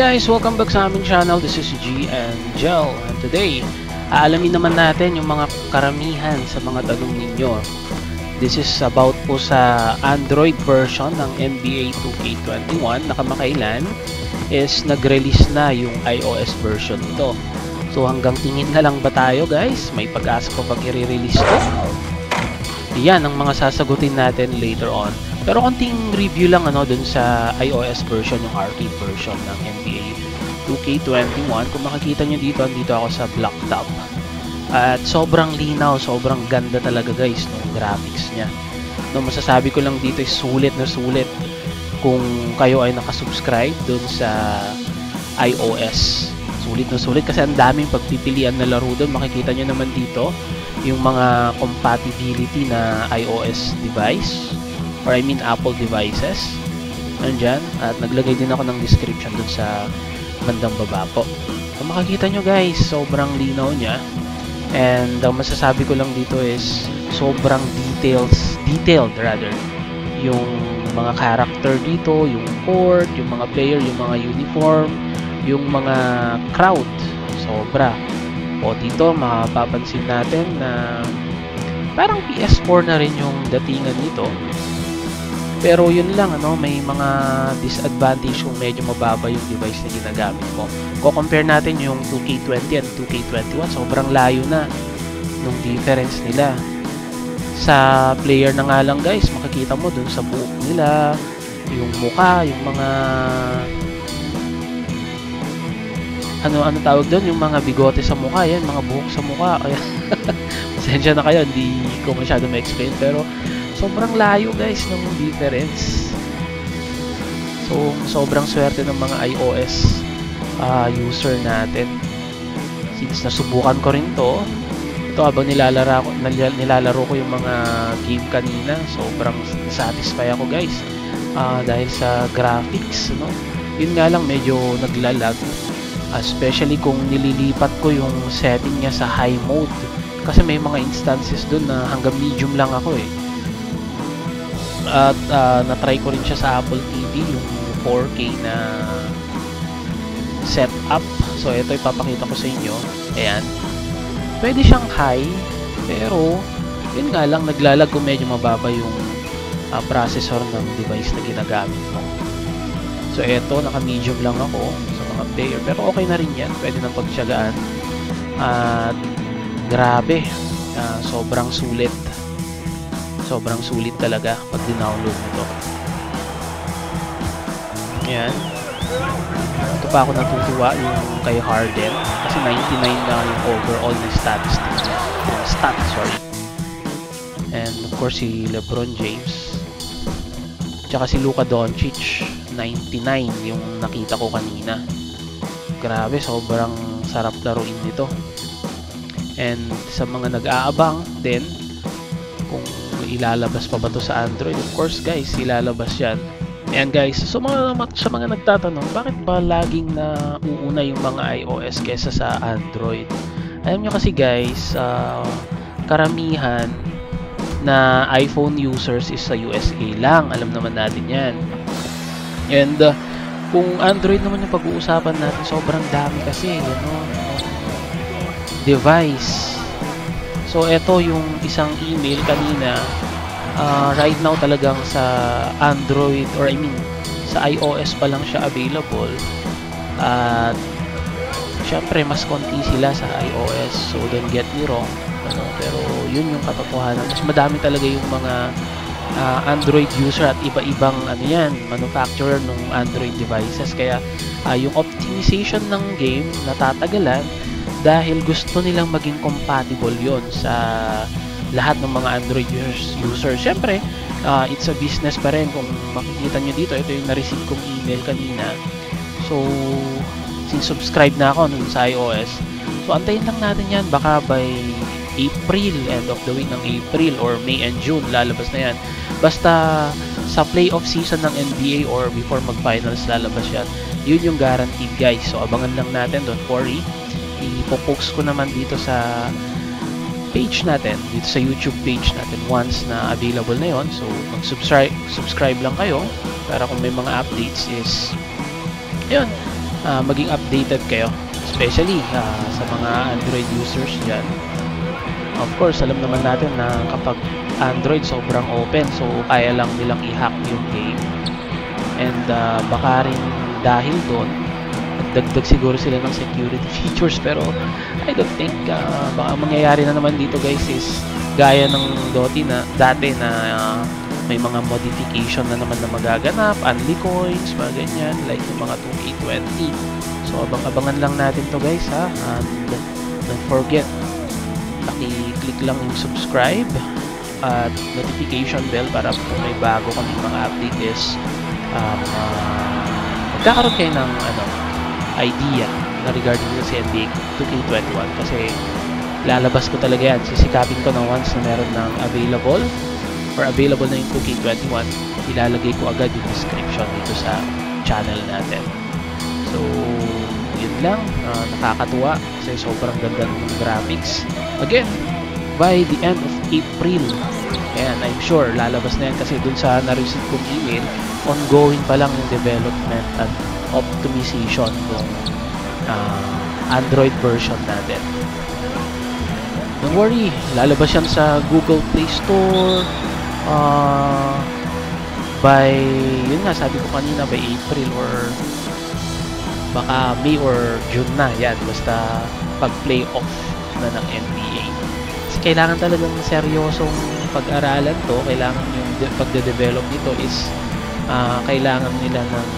Guys! Welcome back sa aming channel. This is G and Gel. And today, aalamin naman natin yung mga karamihan sa mga tanong ninyo. This is about po sa Android version ng NBA 2K21 na kamakailan is nag-release na yung iOS version nito. So hanggang tingin na lang ba tayo guys? May pag-asa pa pag i-release to? Yan ang mga sasagutin natin later on. Pero konting review lang ano dun sa iOS version, yung arcade version ng NBA 2K21. Kung makikita nyo dito, dito ako sa black top. At sobrang linaw, sobrang ganda talaga guys ng graphics niya. No, masasabi ko lang dito is sulit na sulit kung kayo ay nakasubscribe dun sa iOS. Sulit na sulit kasi ang daming pagpipilian na laro doon. Makikita nyo naman dito yung mga compatibility na iOS device or I mean Apple devices. Nandyan. At naglagay din ako ng description dun sa bandang baba po. Kung makikita nyo guys sobrang linaw niya. And ang masasabi ko lang dito is sobrang details detailed rather yung mga character dito yung port, yung mga player, yung mga uniform yung mga crowd. Sobra. O dito mapapansin natin na parang PS4 na rin yung datingan nito pero yun lang, ano, may mga disadvantage kung medyo mababa yung device na ginagamit mo. Kung compare natin yung 2K20 and 2K21, sobrang layo na nung difference nila. Sa player na nga lang guys, makikita mo dun sa buhok nila, yung muka, yung mga ano ano tawag doon yung mga bigote sa mukha yan mga buhok sa mukha kaya pasensya na kayo hindi ko masyado ma-explain pero sobrang layo guys ng difference. So sobrang swerte ng mga iOS uh, user natin. Since nasubukan ko rin to ito habang nilalaro ko, nilalaro ko yung mga game kanina sobrang satisfy ako guys. Uh, dahil sa graphics no? Yun nga lang medyo naglalag. Especially kung nililipat ko yung setting niya sa high mode. Kasi may mga instances dun na hanggang medium lang ako eh at uh, na-try ko rin siya sa Apple TV yung 4K na setup. So ito ipapakita ko sa inyo. Ayan. Pwede siyang high pero yun nga lang naglalag kung medyo mababa yung uh, processor ng device na ginagamit mo. So eto naka medium lang ako sa mga player pero okay na rin yan pwede nang pagtsagaan at grabe uh, sobrang sulit sobrang sulit talaga pag dinownload mo to yan ito pa ako natutuwa yung kay Harden. Kasi 99 na yung overall na niya uh, stats sorry. And of course si Lebron James. Tsaka si Luka Doncic 99 yung nakita ko kanina. Grabe sobrang sarap laruin nito. And sa mga nag-aabang din kung ilalabas pa ba to sa Android of course guys ilalabas yan Ayan guys, so mga, sa mga nagtatanong, bakit ba laging na uuna yung mga iOS kesa sa Android? Alam nyo kasi guys, uh, karamihan na iPhone users is sa USA lang. Alam naman natin yan. And uh, kung Android naman yung pag-uusapan natin, sobrang dami kasi, ano, device. So, ito yung isang email kanina uh, right now talagang sa Android or I mean sa iOS pa lang siya available. At syempre mas konti sila sa iOS so don't get me wrong ano, pero yun yung katotohanan. Mas madami talaga yung mga uh, Android user at iba-ibang ano yan manufacturer ng Android devices. Kaya uh, yung optimization ng game natatagalan dahil gusto nilang maging compatible yon sa lahat ng mga Android users. users. Siyempre, uh, it's a business pa rin. Kung makikita nyo dito, ito yung na-receive kong email kanina. So, since subscribe na ako nun sa iOS, so antayin lang natin yan. Baka by April, end of the week ng April or May and June, lalabas na yan. Basta sa playoff season ng NBA or before mag-finals lalabas yan. Yun yung guaranteed guys. So abangan lang natin, don't worry. Ipopost ko naman dito sa page natin, dito sa YouTube page natin once na available na yon So, mag-subscribe subscribe lang kayo para kung may mga updates is yun, ah, maging updated kayo. Especially ah, sa mga Android users dyan. Of course, alam naman natin na kapag Android sobrang open so kaya lang nilang i-hack yung game. And ah, baka rin dahil doon dagdag siguro sila ng security features pero I don't think ah, baka mangyayari na naman dito guys is gaya ng doti na dati na ah, may mga modification na naman na magaganap, unli coins, mga ganyan, like yung mga 2K20. So, abang-abangan lang natin to guys ha. And don't forget, paki-click lang yung subscribe at notification bell para kung may bago kami mga update is um, uh, magkakaroon kayo ng ano, idea na regarding sa NBA 2K21 kasi lalabas ko talaga yan. Sisikapin ko na once na meron ng available or available na yung 2K21, ilalagay ko agad yung description dito sa channel natin. So, yun lang. Uh, nakakatuwa kasi sobrang ganda ng graphics. Again, by the end of April, ayan, I'm sure lalabas na yan kasi dun sa na-receive kong email, ongoing pa lang yung development at optimization ng uh, Android version natin. Don't worry, lalabas yan sa Google Play Store, uh, by yun nga sabi ko kanina by April or baka May or June na yan basta pag playoff na ng NBA kasi kailangan talagang seryosong pag-aralan to kailangan yung de- pagde-develop nito is uh, kailangan nila ng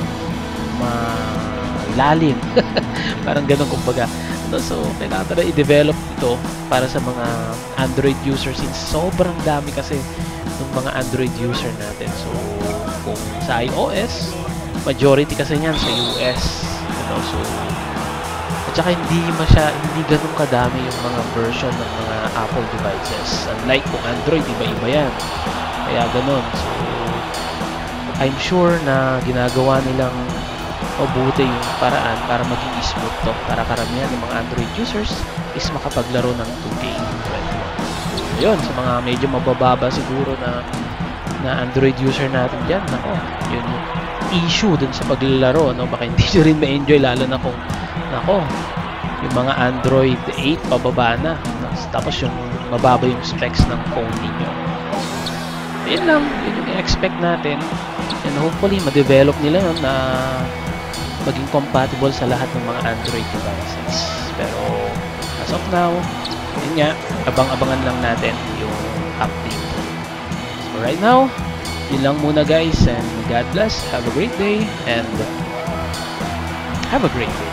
malalim parang ganun kumbaga no? so kailangan talaga i-develop ito para sa mga Android users since sobrang dami kasi ng mga Android user natin. So, kung sa iOS, majority kasi niyan sa US. You know, so, at saka hindi masya, hindi ganun kadami yung mga version ng mga Apple devices. Unlike kung Android, iba-iba yan. Kaya ganun. So, I'm sure na ginagawa nilang mabuti yung paraan para maging smooth to para karamihan ng mga Android users is makapaglaro ng 2K21 yun, sa mga medyo mabababa siguro na na Android user natin dyan, nako, yun yung issue dun sa paglalaro, no? Baka hindi nyo rin ma-enjoy, lalo na kung, nako, yung mga Android 8 pababa na. Tapos yung mababa yung specs ng phone ninyo. Yun lang, yun yung expect natin. And hopefully, ma-develop nila na maging compatible sa lahat ng mga Android devices. Pero, as of now, yun nga, abang-abangan lang natin yung update. So right now, yun lang muna guys and God bless, have a great day and have a great day.